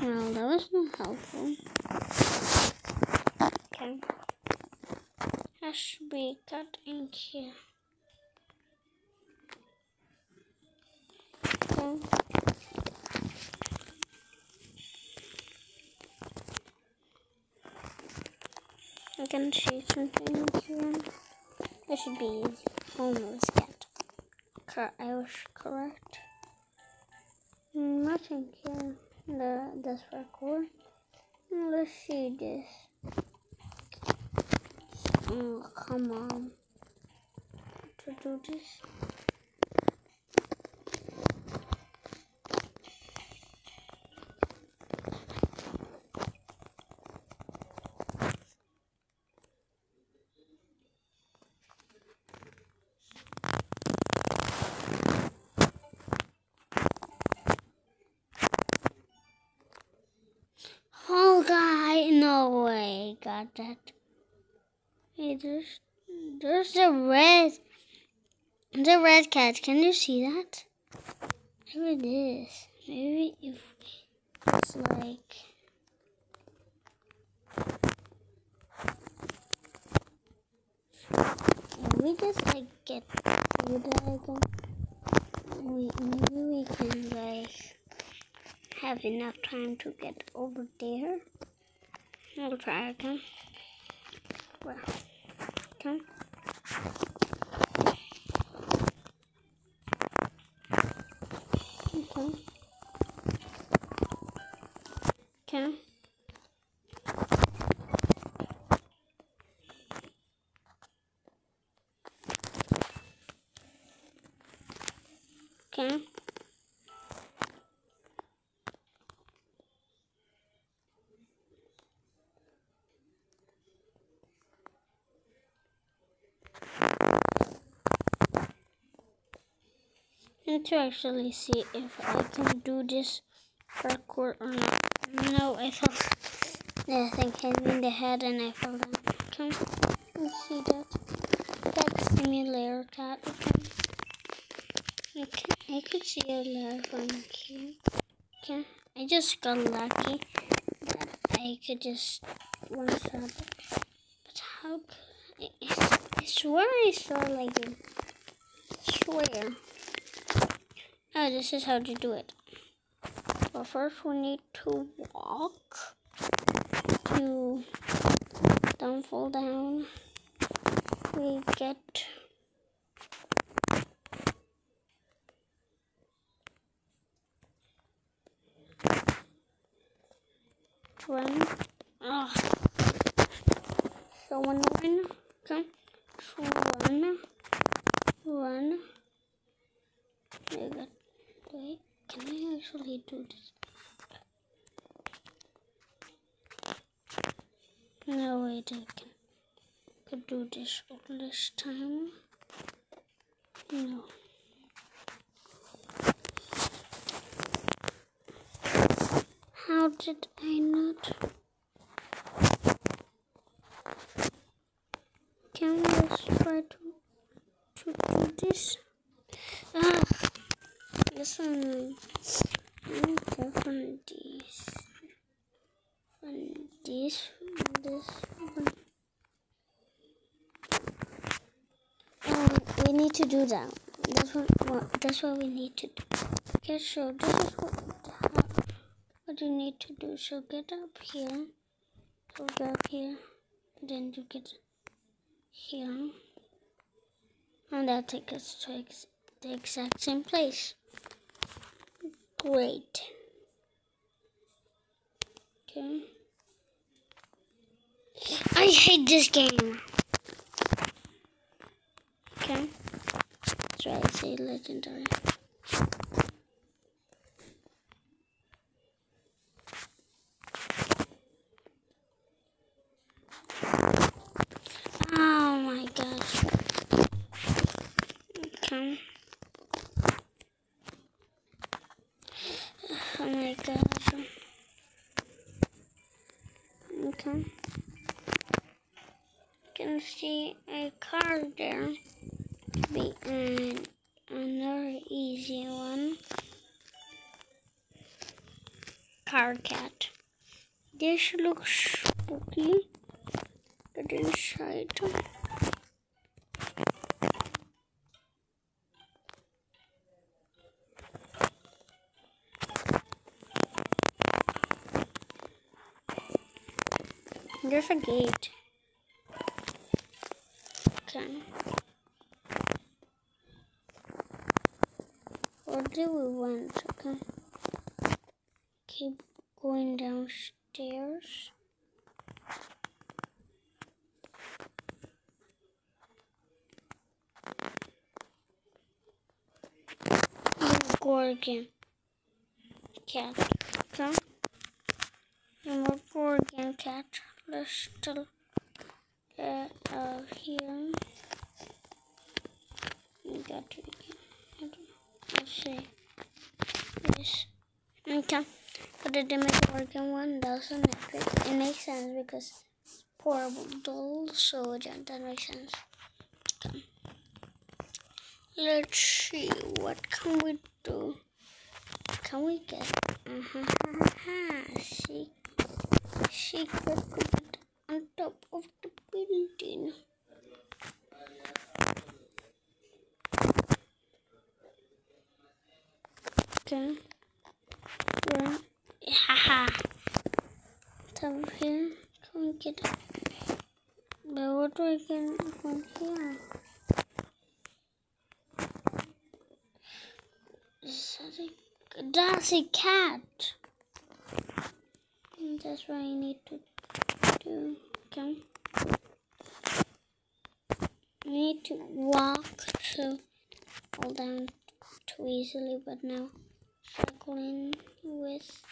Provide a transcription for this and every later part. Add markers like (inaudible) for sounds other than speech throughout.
Well, that was not helpful. Okay. Has to be cut in here. Okay. I can see something here. It should be homeless cat. Cor I was correct. Mm, Nothing here. The this record. Let's see this. Oh, come on. To do this. Oh god, no way, got that. Hey, there's, there's the red, the red cat. Can you see that? Maybe it is. Maybe if it's like. If we just like get food again, we maybe we can like have enough time to get over there. I'll try again. Well, okay. Okay. Okay. Okay. And to actually see if I can do this parkour or not. No, I fell. The thing hit me in the head and I fell down. Okay, let's see that. Cat simulator cat. Okay. Okay, I could see a live on here. Okay, I just got lucky that I could just one shot it. But how? I, I swear I saw like a swear. Oh, this is how to do it. Well, first we need to walk to don't fall down. We get run. Ah, so one run. Okay, so run, run. I got Wait, can I actually do this? I can. Could do this all this time. No. How did I not? Can we just try to to do this? Ah. This one, okay, from this, from this, this. Oh, we need to do that. That's what. what that's what we need to do. Okay, so this is what what you need to do. So get up here. Get up here. Then you get here, and that takes us to ex the exact same place. Great. Okay. I hate this game. Okay. That's why I say legendary. Oh my gosh. Okay. Oh my gosh. Okay. Can see a car there. Be an, another easy one. car cat. Spooky. Get inside. There's a gate. Okay. Where do we want? Okay. Keep going downstairs. Gorgon cat. Okay. And more Gorgon cat. Let's still get out here. We got to Let's see. Yes. Okay. But the damage Gorgon one doesn't it, makes sense because portable doll, so that makes sense. Let's see what can we do. Can we get uh (laughs) -huh, see secret on top of the building? Okay. Run. Haha. Top here. Can we get it? But what do I get from here? That's a cat. That's what I need to do. Okay. I need to walk to fall down too easily, but now struggling with.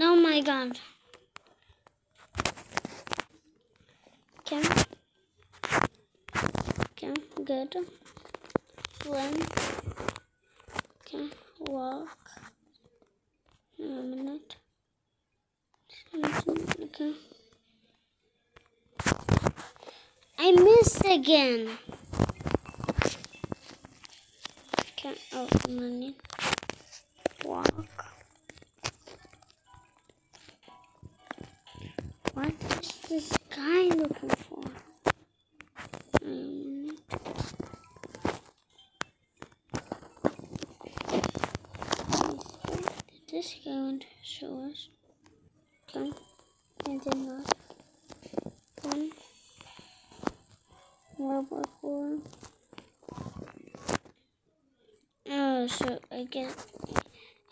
Oh my god. Okay. Okay, good. Run. Okay, walk. A minute. Okay. I missed again. Okay, oh, money. Walk. Get.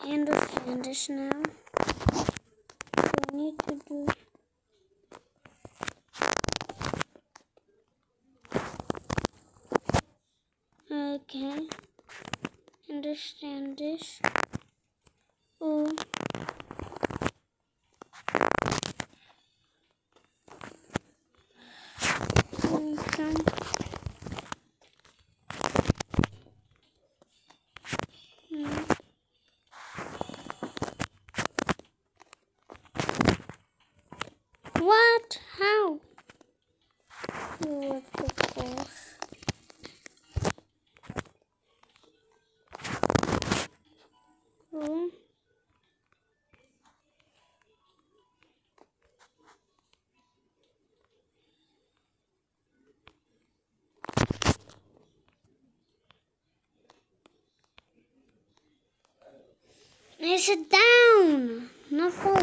Understand this now. I need to do. Okay. Understand this. Oh. Okay. Hmm. What? How? What the fuck? Oh. I sit down, not fall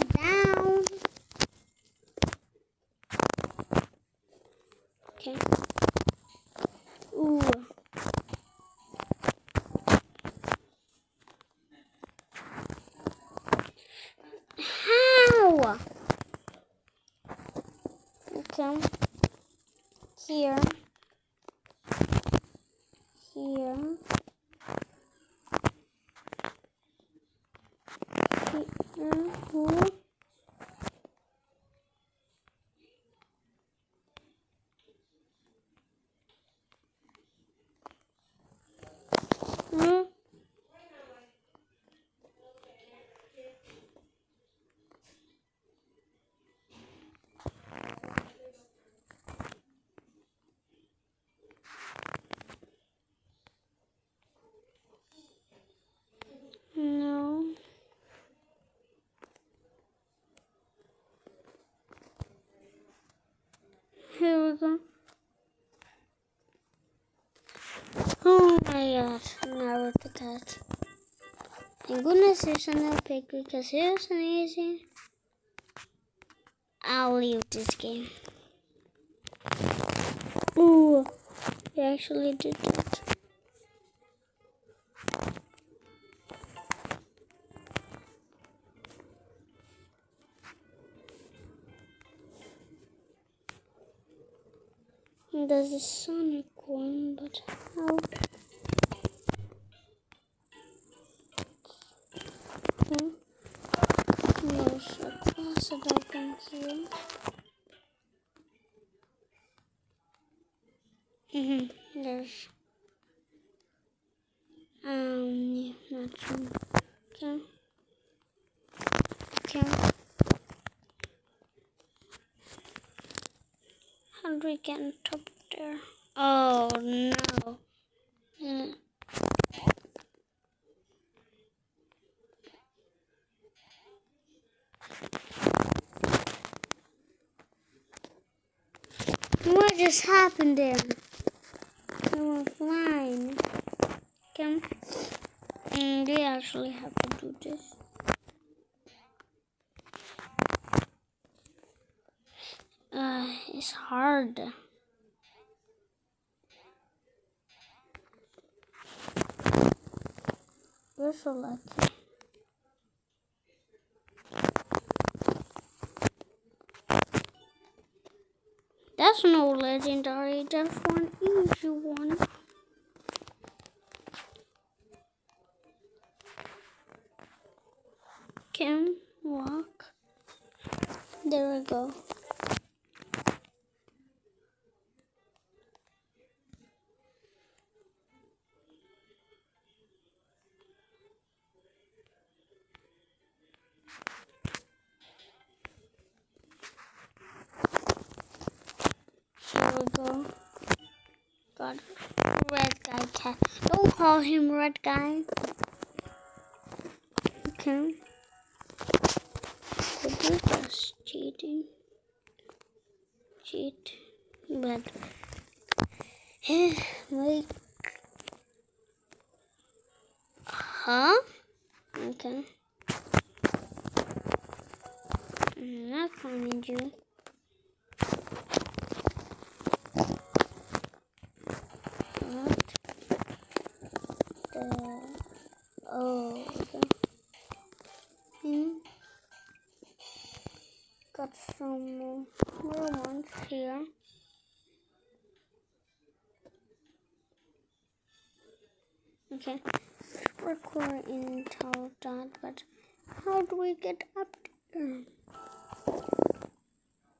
here we go. Oh my god, now with the cat. Thank goodness there's another pick because here's an easy. I'll leave this game. Ooh, we actually did There's a Sonic one, but how? Hmm? There's a closet open here. Mm-hmm. There's um yeah, not sure. Okay. Okay. How do we get on top there? Oh no. Uh, What just happened there? We were flying. Okay. And we actually have to do this. Uh, it's hard. We're That's no legendary, that's one easy one. Him red guy. Okay. Just cheating. Cheat. But eh, wait. Huh? Okay. I'm not finding you. What the? Oh, okay. Hmm. Got some more little ones here. Okay, record in tell that, but how do we get up there?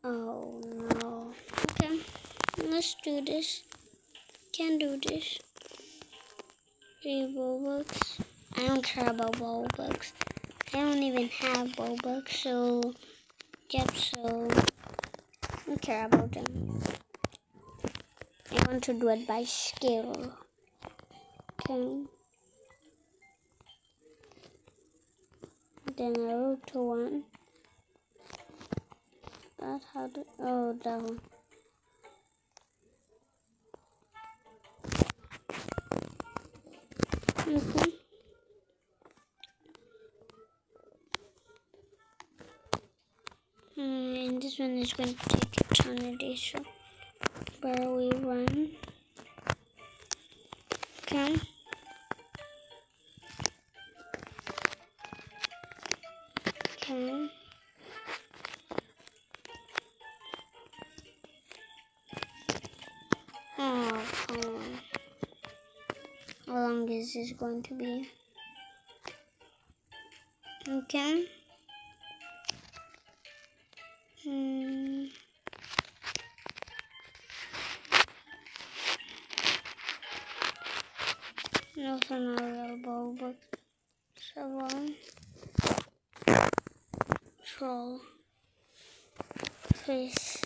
Oh no. Okay, let's do this. Can do this. Robux. I don't care about Robux. I don't even have Robux, so yep, so I don't care about them. I want to do it by skill. Okay. Then I wrote to one. That how to oh that one. Okay. And this one is going to take a ton eternity, so where we run. Okay. Going to be? Okay. Hmm. No, it's not a real bow, but seven. Troll. Face.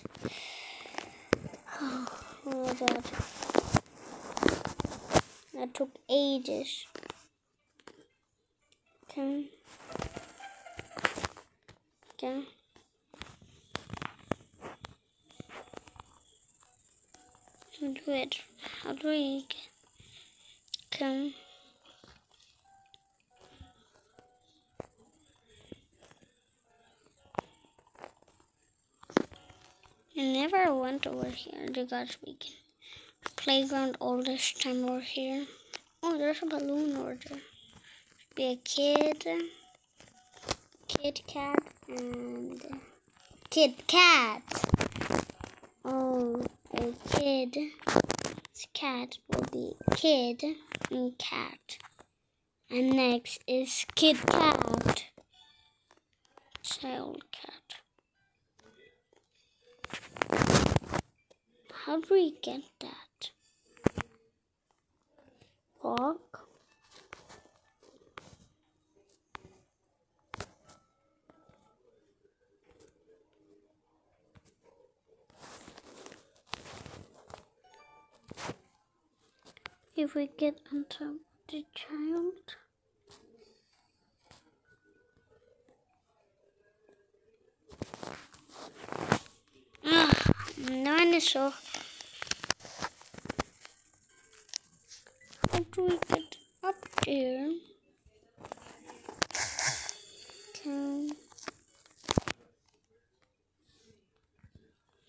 Oh, my god. That took ages. Okay. Okay. Do it. How do get? Come. I never went over here because we can playground all this time over here. Oh, there's a balloon over there. Should Be a kid, kid cat, and kid cat. Oh, a kid. This Cat will be kid and cat. And next is kid cat. Child cat. How do we get that? Walk. If we get on the child. Ah, dinosaur. How we get up there? Okay.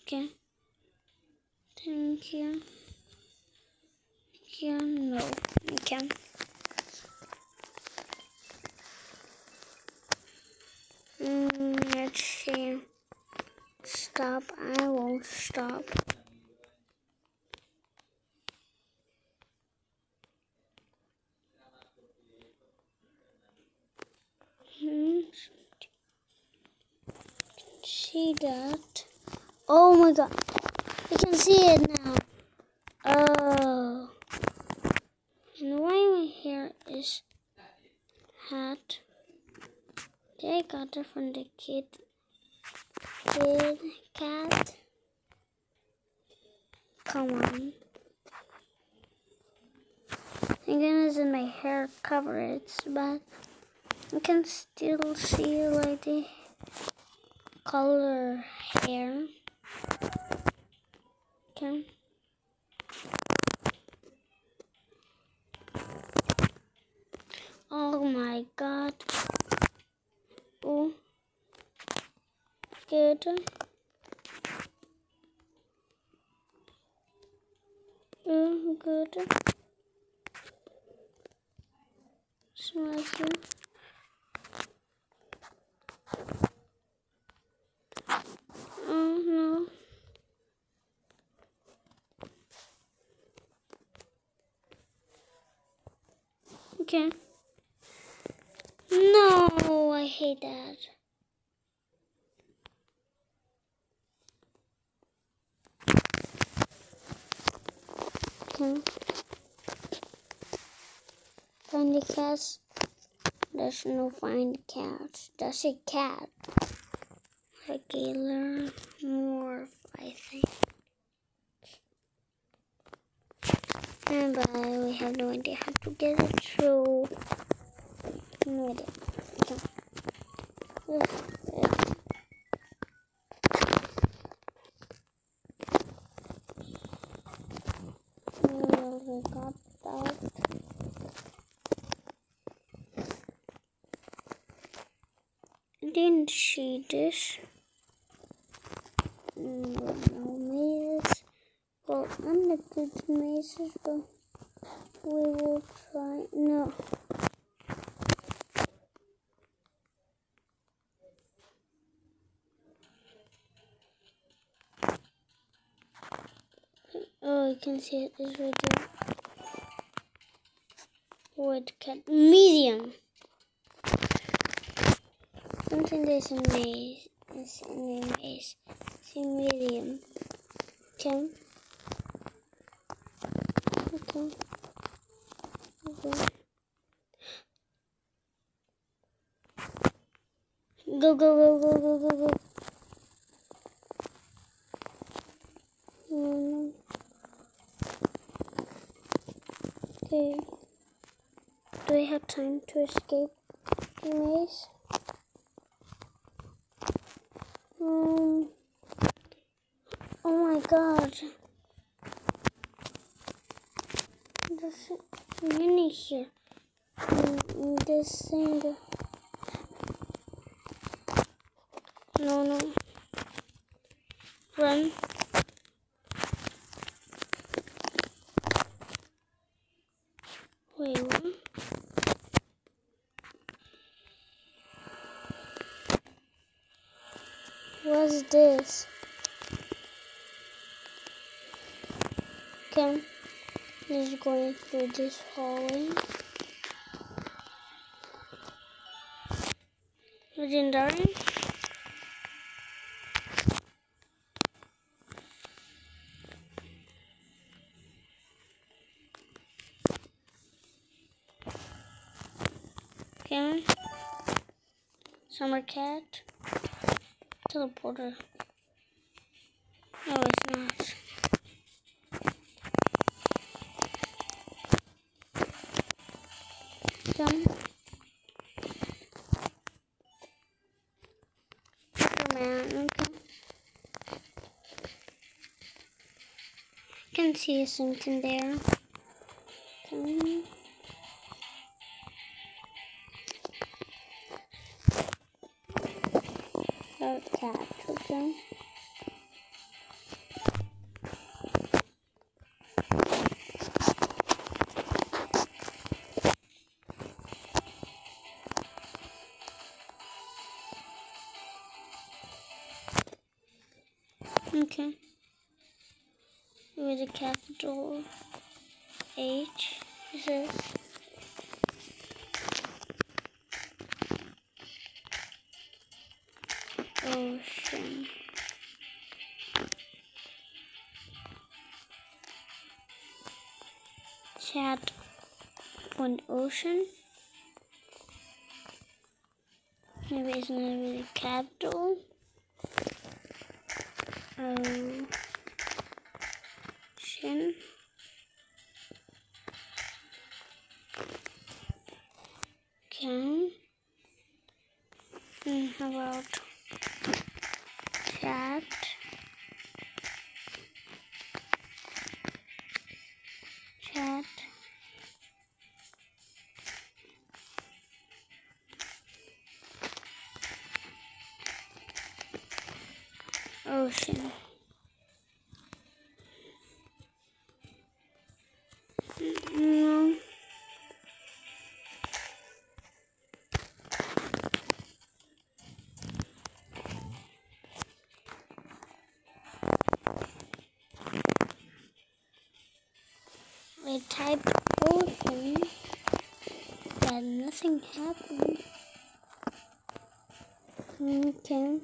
Okay. Thank you. Thank you. No. Okay. Mm, let's see. Stop. I won't stop. Hmm. See that? Oh my god. I can see it now. Oh. And why my hair is hat? They got it from the kid. Kid cat. Come on. Thank goodness that my hair covers, but I can still see like the color hair. Okay. Oh my god. Oh. Good. Oh, good. Smash it. Oh no. Okay. No, I hate that. Okay. Find the cats. There's no find cat. That's a cat. Regular morph, I think. And but we have no idea how to get it through. No idea. Well, we got that. Didn't see this. Mm, No mazes. Well, Not good at but we will try. No. Oh, you can see it is there. Wood cut medium. Something. It's in maze. See medium. Okay. Go, go, go, go, go, go, go. Mm. Okay. Do we have time to escape the maze? Um. Oh my god. Here. This thing. No, no. Run. Wait, what? What's this? Okay, just going through this hallway. Legendary. Okay. Summer cat. Teleporter. No, it's not. Some. Man, okay. I can see something there. Capital H, This is ocean. Chat on ocean. Maybe it's not really capital. Ocean. Okay. I typed ocean, but nothing happened. Okay.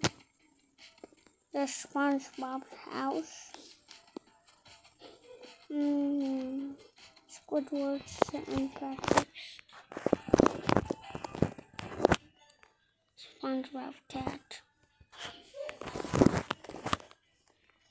The SpongeBob house. Hmm. Squidward's and practice. SpongeBob cat.